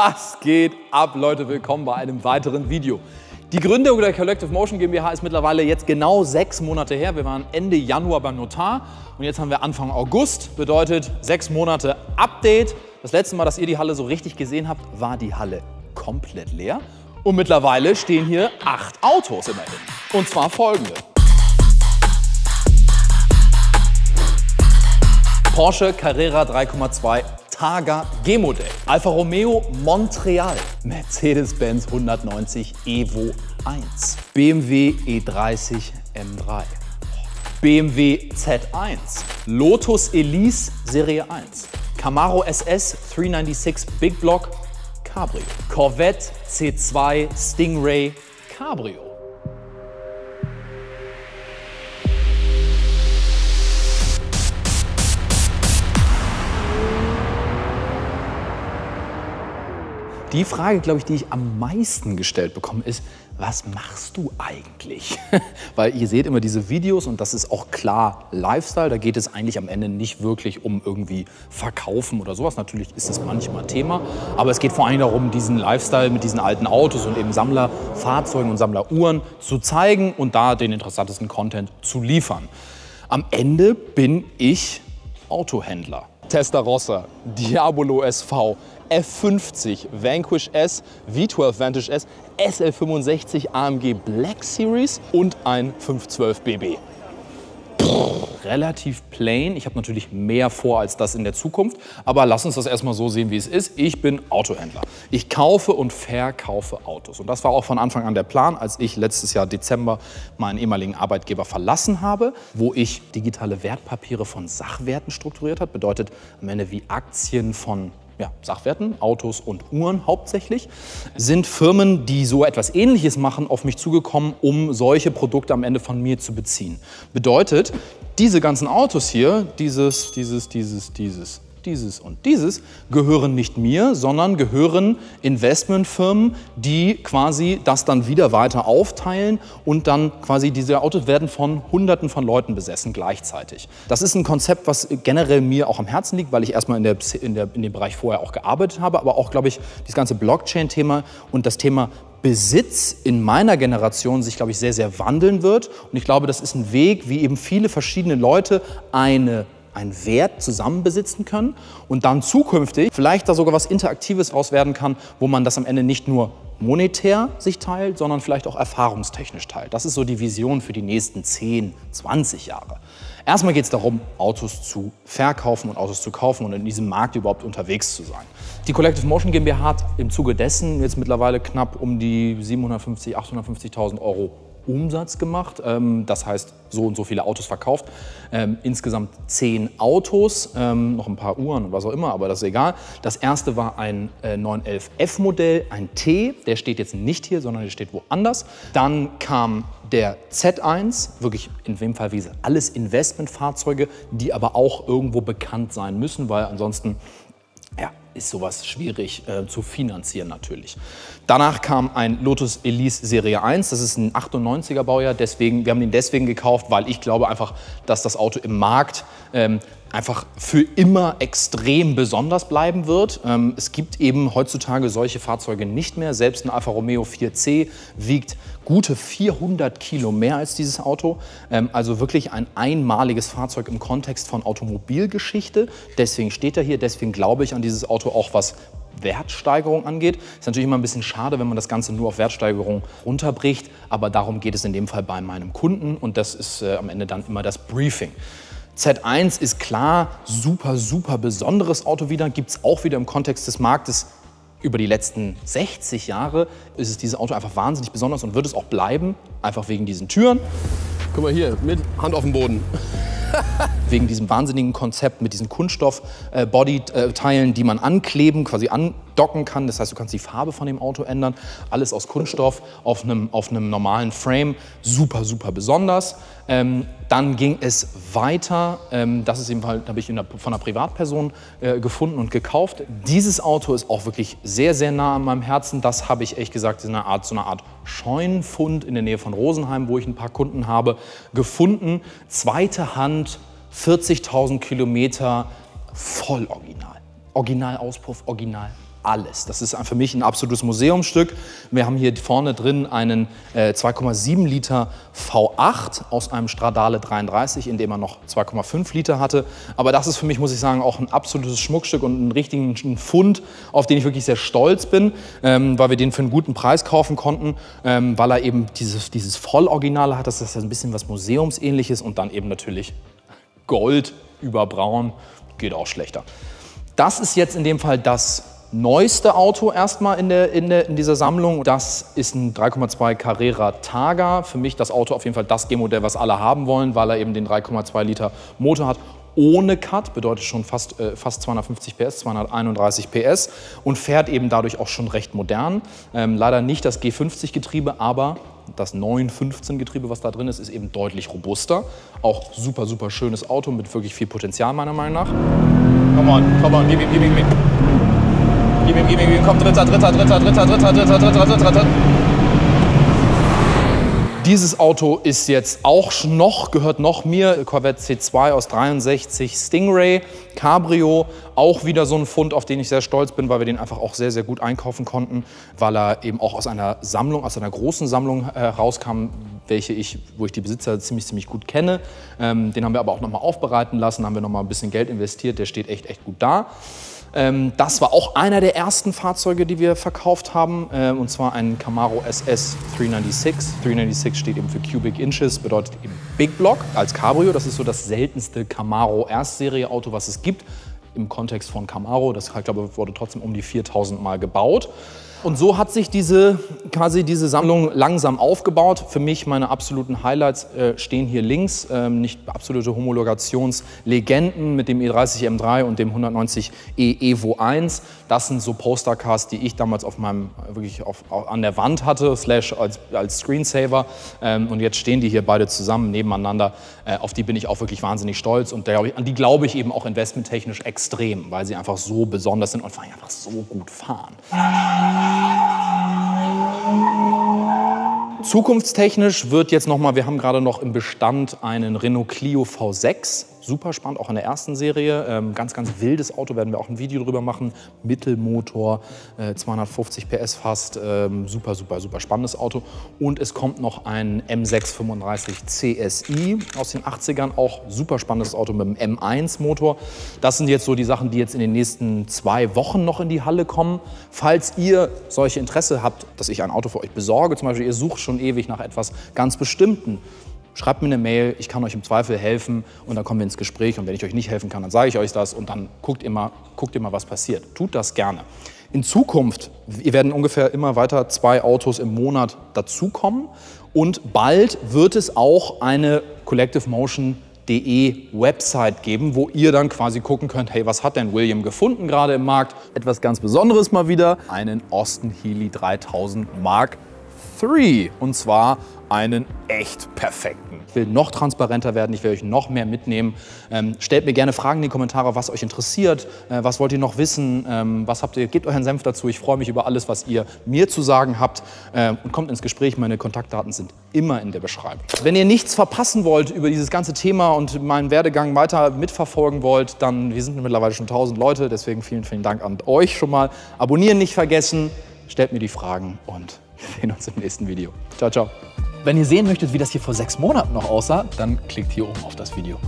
Was geht ab, Leute? Willkommen bei einem weiteren Video. Die Gründung der Collective Motion GmbH ist mittlerweile jetzt genau sechs Monate her. Wir waren Ende Januar beim Notar und jetzt haben wir Anfang August. Bedeutet sechs Monate Update. Das letzte Mal, dass ihr die Halle so richtig gesehen habt, war die Halle komplett leer. Und mittlerweile stehen hier acht Autos immerhin. Und zwar folgende. Porsche Carrera 3,2 Targa G-Modell, Alfa Romeo Montreal, Mercedes-Benz 190 Evo 1, BMW E30 M3, BMW Z1, Lotus Elise Serie 1, Camaro SS 396 Big Block Cabrio, Corvette C2 Stingray Cabrio. Die Frage, glaube ich, die ich am meisten gestellt bekomme, ist, was machst du eigentlich? Weil ihr seht immer diese Videos und das ist auch klar Lifestyle. Da geht es eigentlich am Ende nicht wirklich um irgendwie Verkaufen oder sowas. Natürlich ist es manchmal Thema, aber es geht vor allem darum, diesen Lifestyle mit diesen alten Autos und eben Sammlerfahrzeugen und Sammleruhren zu zeigen und da den interessantesten Content zu liefern. Am Ende bin ich Autohändler. Testarossa, Diabolo SV, F50, Vanquish S, V12 Vantage S, SL65 AMG Black Series und ein 512 BB. Relativ plain. Ich habe natürlich mehr vor als das in der Zukunft. Aber lass uns das erstmal so sehen, wie es ist. Ich bin Autohändler. Ich kaufe und verkaufe Autos. Und das war auch von Anfang an der Plan, als ich letztes Jahr Dezember meinen ehemaligen Arbeitgeber verlassen habe, wo ich digitale Wertpapiere von Sachwerten strukturiert habe. Bedeutet am Ende wie Aktien von ja, Sachwerten, Autos und Uhren hauptsächlich, sind Firmen, die so etwas Ähnliches machen, auf mich zugekommen, um solche Produkte am Ende von mir zu beziehen. Bedeutet, diese ganzen Autos hier, dieses, dieses, dieses, dieses, dieses und dieses gehören nicht mir, sondern gehören Investmentfirmen, die quasi das dann wieder weiter aufteilen und dann quasi diese Autos werden von Hunderten von Leuten besessen gleichzeitig. Das ist ein Konzept, was generell mir auch am Herzen liegt, weil ich erstmal in, der, in, der, in dem Bereich vorher auch gearbeitet habe, aber auch, glaube ich, das ganze Blockchain-Thema und das Thema Besitz in meiner Generation sich, glaube ich, sehr, sehr wandeln wird. Und ich glaube, das ist ein Weg, wie eben viele verschiedene Leute eine einen Wert zusammen besitzen können und dann zukünftig vielleicht da sogar was Interaktives raus werden kann, wo man das am Ende nicht nur monetär sich teilt, sondern vielleicht auch erfahrungstechnisch teilt. Das ist so die Vision für die nächsten 10, 20 Jahre. Erstmal geht es darum, Autos zu verkaufen und Autos zu kaufen und in diesem Markt überhaupt unterwegs zu sein. Die Collective Motion GmbH hat im Zuge dessen jetzt mittlerweile knapp um die 750.000, 850.000 Euro Umsatz gemacht. Ähm, das heißt, so und so viele Autos verkauft. Ähm, insgesamt zehn Autos, ähm, noch ein paar Uhren und was auch immer, aber das ist egal. Das erste war ein 911F Modell, ein T. Der steht jetzt nicht hier, sondern der steht woanders. Dann kam der Z1, wirklich in dem Fall wie gesagt, alles Investmentfahrzeuge, die aber auch irgendwo bekannt sein müssen, weil ansonsten ist sowas schwierig äh, zu finanzieren natürlich. Danach kam ein Lotus Elise Serie 1, das ist ein 98er Baujahr, deswegen, wir haben den deswegen gekauft, weil ich glaube einfach, dass das Auto im Markt ähm, einfach für immer extrem besonders bleiben wird. Ähm, es gibt eben heutzutage solche Fahrzeuge nicht mehr. Selbst ein Alfa Romeo 4C wiegt gute 400 Kilo mehr als dieses Auto. Ähm, also wirklich ein einmaliges Fahrzeug im Kontext von Automobilgeschichte. Deswegen steht er hier, deswegen glaube ich an dieses Auto auch, was Wertsteigerung angeht. Ist natürlich immer ein bisschen schade, wenn man das Ganze nur auf Wertsteigerung runterbricht, aber darum geht es in dem Fall bei meinem Kunden und das ist äh, am Ende dann immer das Briefing. Z1 ist klar, super, super besonderes Auto wieder, gibt es auch wieder im Kontext des Marktes. Über die letzten 60 Jahre ist es dieses Auto einfach wahnsinnig besonders und wird es auch bleiben, einfach wegen diesen Türen. Guck mal hier, mit Hand auf dem Boden. wegen diesem wahnsinnigen Konzept mit diesen Kunststoff-Body-Teilen, die man ankleben, quasi andocken kann. Das heißt, du kannst die Farbe von dem Auto ändern. Alles aus Kunststoff auf einem, auf einem normalen Frame. Super, super besonders. Ähm, dann ging es weiter. Ähm, das ist eben habe ich der, von einer Privatperson äh, gefunden und gekauft. Dieses Auto ist auch wirklich sehr, sehr nah an meinem Herzen. Das habe ich ehrlich gesagt in einer Art, so eine Art Scheunenfund in der Nähe von Rosenheim, wo ich ein paar Kunden habe, gefunden. Zweite Hand 40.000 Kilometer voll original. Originalauspuff, original alles. Das ist für mich ein absolutes Museumsstück. Wir haben hier vorne drin einen äh, 2,7 Liter V8 aus einem Stradale 33, in dem er noch 2,5 Liter hatte. Aber das ist für mich, muss ich sagen, auch ein absolutes Schmuckstück und ein richtigen Fund, auf den ich wirklich sehr stolz bin, ähm, weil wir den für einen guten Preis kaufen konnten, ähm, weil er eben dieses, dieses Volloriginale hat. Das ist ein bisschen was Museumsähnliches und dann eben natürlich Gold über Braun geht auch schlechter. Das ist jetzt in dem Fall das neueste Auto erstmal in, der, in, der, in dieser Sammlung. Das ist ein 3,2 Carrera Targa. Für mich das Auto auf jeden Fall das G-Modell, was alle haben wollen, weil er eben den 3,2 Liter Motor hat. Ohne Cut bedeutet schon fast, äh, fast 250 PS, 231 PS und fährt eben dadurch auch schon recht modern. Ähm, leider nicht das G50-Getriebe, aber das 915-Getriebe, was da drin ist, ist eben deutlich robuster. Auch super, super schönes Auto mit wirklich viel Potenzial meiner Meinung nach. Come on, come on, gib ihm, gib ihm, gib ihm. Gib ihm, gib ihm, gib ihm. Komm, dritter, dritter, dritter, dritter, dritter, dritter, dritter, dritter, dritter. Dieses Auto ist jetzt auch noch, gehört noch mir, Corvette C2 aus 63 Stingray Cabrio, auch wieder so ein Fund, auf den ich sehr stolz bin, weil wir den einfach auch sehr, sehr gut einkaufen konnten, weil er eben auch aus einer Sammlung, aus einer großen Sammlung herauskam, äh, welche ich, wo ich die Besitzer ziemlich, ziemlich gut kenne. Ähm, den haben wir aber auch nochmal aufbereiten lassen, haben wir nochmal ein bisschen Geld investiert, der steht echt, echt gut da. Ähm, das war auch einer der ersten Fahrzeuge, die wir verkauft haben, äh, und zwar ein Camaro SS 396. 396 steht eben für Cubic Inches, bedeutet eben Big Block als Cabrio. Das ist so das seltenste Camaro Erstserie-Auto, was es gibt im Kontext von Camaro. Das, ich glaube, wurde trotzdem um die 4000 Mal gebaut. Und so hat sich diese, quasi diese Sammlung langsam aufgebaut. Für mich meine absoluten Highlights äh, stehen hier links. Ähm, nicht absolute Homologationslegenden mit dem E30 M3 und dem 190 E Evo 1. Das sind so Postercars, die ich damals auf meinem, wirklich auf, auf, an der Wand hatte, slash als, als Screensaver. Ähm, und jetzt stehen die hier beide zusammen nebeneinander. Äh, auf die bin ich auch wirklich wahnsinnig stolz. Und der, an die glaube ich eben auch investmenttechnisch extrem, weil sie einfach so besonders sind und vor allem einfach so gut fahren. Zukunftstechnisch wird jetzt noch mal, wir haben gerade noch im Bestand einen Renault Clio V6 super spannend, auch in der ersten Serie. Ähm, ganz, ganz wildes Auto, werden wir auch ein Video drüber machen. Mittelmotor, äh, 250 PS fast, ähm, super, super, super spannendes Auto. Und es kommt noch ein M635 CSI aus den 80ern, auch super spannendes Auto mit einem M1-Motor. Das sind jetzt so die Sachen, die jetzt in den nächsten zwei Wochen noch in die Halle kommen. Falls ihr solche Interesse habt, dass ich ein Auto für euch besorge, zum Beispiel ihr sucht schon ewig nach etwas ganz Bestimmten, schreibt mir eine Mail, ich kann euch im Zweifel helfen und dann kommen wir ins Gespräch und wenn ich euch nicht helfen kann, dann sage ich euch das und dann guckt mal, guckt mal was passiert. Tut das gerne. In Zukunft, werden ungefähr immer weiter zwei Autos im Monat dazukommen und bald wird es auch eine Collective Motion De Website geben, wo ihr dann quasi gucken könnt, hey, was hat denn William gefunden gerade im Markt? Etwas ganz Besonderes mal wieder, einen Austin Healy 3000 Mark III und zwar einen echt perfekten. Ich will noch transparenter werden, ich will euch noch mehr mitnehmen. Ähm, stellt mir gerne Fragen in die Kommentare, was euch interessiert, äh, was wollt ihr noch wissen, ähm, was habt ihr, gebt euren Senf dazu. Ich freue mich über alles, was ihr mir zu sagen habt äh, und kommt ins Gespräch. Meine Kontaktdaten sind immer in der Beschreibung. Wenn ihr nichts verpassen wollt über dieses ganze Thema und meinen Werdegang weiter mitverfolgen wollt, dann, wir sind mittlerweile schon 1000 Leute, deswegen vielen, vielen Dank an euch schon mal. Abonnieren nicht vergessen, stellt mir die Fragen und wir sehen uns im nächsten Video. Ciao, ciao. Wenn ihr sehen möchtet, wie das hier vor sechs Monaten noch aussah, dann klickt hier oben auf das Video.